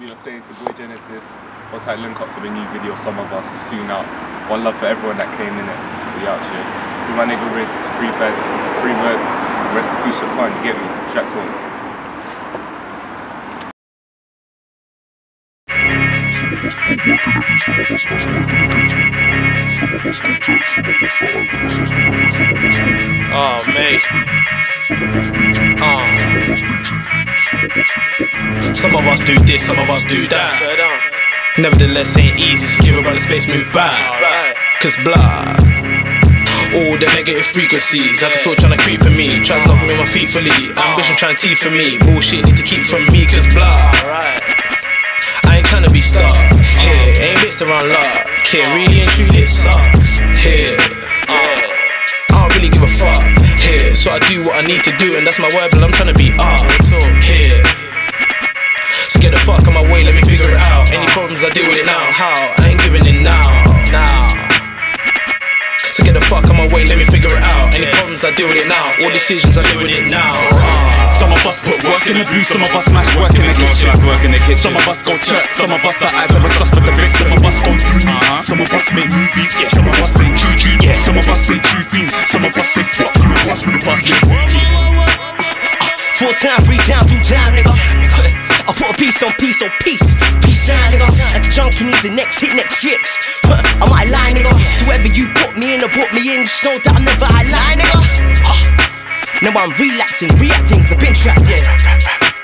you know, saying to Boy Genesis, what's that link up for the new video, some of us soon out. One love for everyone that came in it. We out here. Free my nigga free beds, free birds. Rest in peace, Shaquan, you get me? Shaq's one. Some of us put work in the beat, some of us has work in the kitchen. Some of us go church, some of us are under the system, and some of us go eat. Oh, some mate. of us some of us stay cheap, Uh. some of us stay some of us say fuck. Some of us do this, some of us do that. Nevertheless, ain't easy, just give a brother space, move back. Cause blah. All the negative frequencies, I can feel trying to creep in me. Try to lock me on my feet fully. Ambition trying to teeth for me. Bullshit need to keep from me, cause blah. I ain't trying to be star. Luck. Here, really and it sucks. Here, uh, I don't really give a fuck. Here, so I do what I need to do, and that's my word, but I'm trying to be art. Here. So get the fuck on my way, let me figure it out. Any problems I deal with it now. How? I ain't giving it. Now. The fuck on my way, let me figure it out. Any problems I deal with it now. All decisions I deal with it now. Uh. Some of us put work in the booth, some of us smash work in the kitchen. work in the kitchen. Some of us go church, some of us are either a sus but the big. Some of us go uni, some of us make movies, yeah. Some of us stay GG, yeah. Some of us stay true fiends, some of us say fuck you, and pass me the fuck Four time, three time, two time, nigga. I put a piece on piece on piece. Peace sign, nigga. Like a junkie needs the next hit, next fix. Huh, I might lie, nigga. So whether you put me in or put me in, just know that I'm never I lie, nigga. Ah. Now I'm relapsing, reacting, cause I've been trapped in.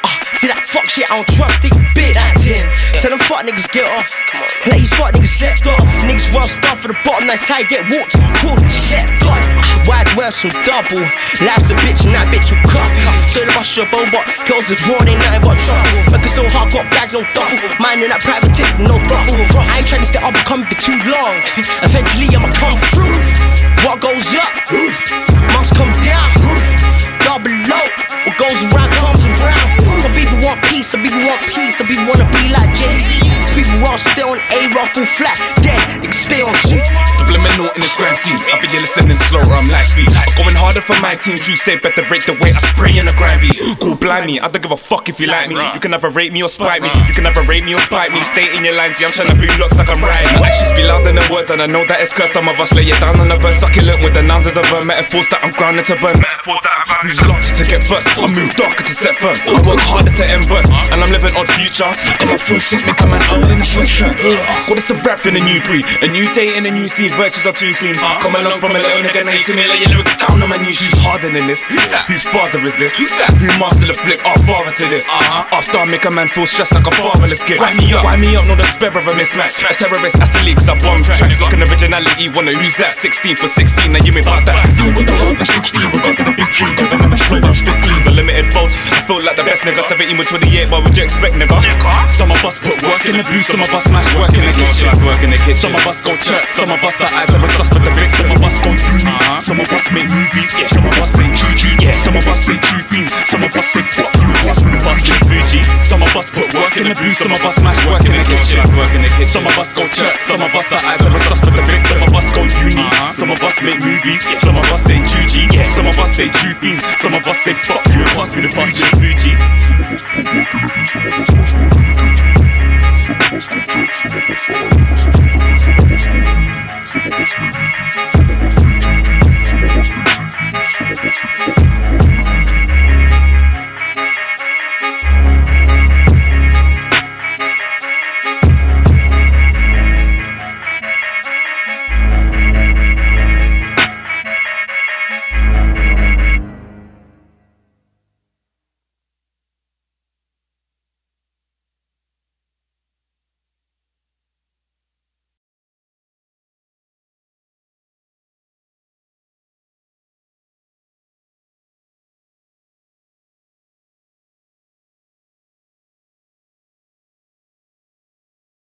Ah, See that fuck shit, I don't trust it, bit acting. Tell them fuck niggas get off. Let these fuck niggas slept off. Niggas run stuff for the bottom, that's how you get walked. Cruel, slept on. Wide worse from double. Life's a bitch and that bitch you cuff. So your bow, but girls is raw, they nothing but trouble. Make so hard, got bags on double. Minding that private tip, no duffel. I ain't trying to stay up and come for too long. Eventually I'ma come through. What goes up peace, some people want peace, some people wanna be like Jay-Z. Some people want stay on A, ruffle flat, dead, they can stay on G. Subliminal in this grand scheme. I be listening slower, I'm light speed. I'm going harder for my team. True say better rate the way I spray in a grand beat. Go blind me, I don't give a fuck if you like me. You can never rate me or spite me. You can never rate me or spite me. Stay in your line, G. I'm trying to boondocks like I'm riding. Actions be louder than words, and I know that it's cause some of us lay it down on the verse. Succulent with the nouns of the verb. Metaphors that I'm grounded to burn. Metaphors that I'm Who's larger to get first? I move darker to set firm. I work harder to end verse. And I'm living odd future. And my full shit make a man out in the sunshine. God, it's the rap in a new breed. A new day and a new scene. Virtues are too clean. Come along from a little nigga, now you see me lay your lyrics down on my knees. Who's harder than this? Who's that? Whose father is this? Who's that? Who master the flick? Our father to this. Uh-huh. After I make a man feel stressed like a fatherless kid. Wind me up, wind me up, not a spare of a mismatch. A terrorist athlete, cause I bomb tracks. Looking originality, wanna who's that? 16 for 16, now you may about that. You got the for 16, we got the big dream. Then the flow, I'm spit clean. The limited fold, I feel like the best nigga. 17 with 28, what would you expect, nigga? Some of us put work in the booth, some of us smash work in the kitchen. work in the kitchen. Some of us go church, some of us are either a sus but the big. Some of us go uni, some of us make movies, yeah. Some of us stay GG, yeah. Some of us stay true fiends, some of us say fuck you, and pass me the fucking Fuji. Some of us put work in the booth, some of us smash work in the kitchen. work in the kitchen. Some of us go church, some of us are either a sus but the big. Some of us go uni, some of us make movies, yeah. Some of us stay GG, yeah. Some of us say true things, some of us say fuck you and pass me the Fuji Fuji. Some of us put work in the beat, some of us must work in the dirt. Some of us don't jerk, some of us are active, some of us some of us don't leave, some of us may leave, some of us may change, some of us may change, some of us may fuck.